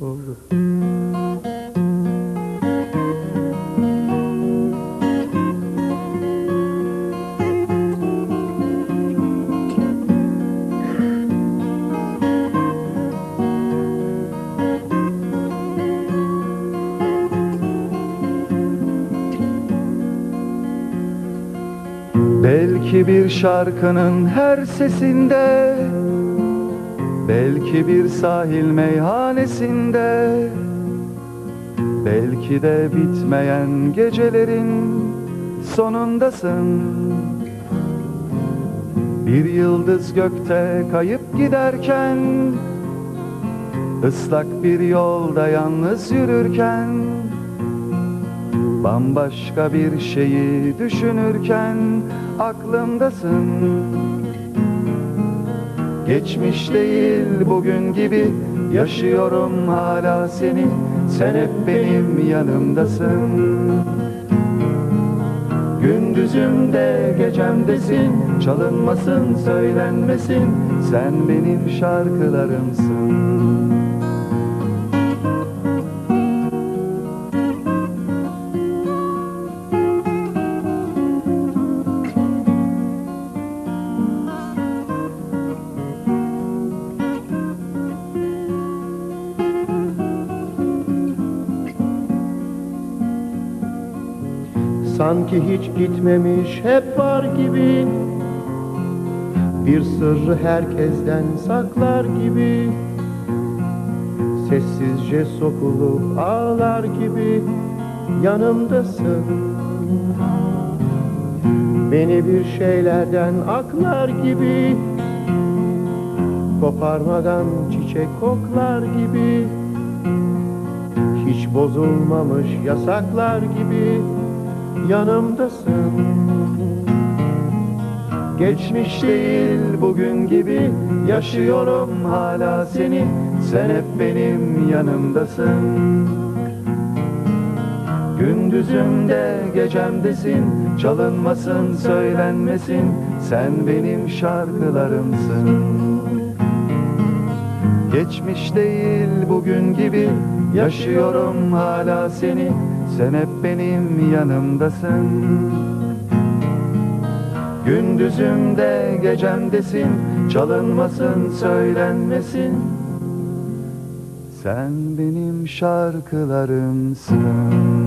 Oldu. Belki bir şarkının her sesinde Belki bir sahil meyhanesinde Belki de bitmeyen gecelerin sonundasın. Bir yıldız gökte kayıp giderken ıslak bir yolda yalnız yürürken Bambaşka bir şeyi düşünürken aklımdasın Geçmiş değil bugün gibi. Yaşıyorum hala seni. Sen hep benim yanımdasın. Gündüzümde gecemdesin. Çalınmasın söylenmesin. Sen benim şarkılarımsın Sanki hiç gitmemiş hep var gibi. Bir sırrı herkesten saklar gibi. Sessizce sokulup ağlar gibi. Yanımdasın. Beni bir şeylerden aklar gibi. Koparmadan çiçek koklar gibi. Hiç bozulmamış yasaklar gibi yanımdasın. Geçmiş değil bugün gibi yaşıyorum hala seni. Sen hep benim yanımdasın. Gündüzümde gecemdesin Çalınmasın söylenmesin. Sen benim şarkılarımsın. Geçmiş değil bugün gibi yaşıyorum hala seni Sen hep benim yanımdasın. Gündüzümde gecemdesin. Çalınmasın söylenmesin. Sen benim şarkılarımsın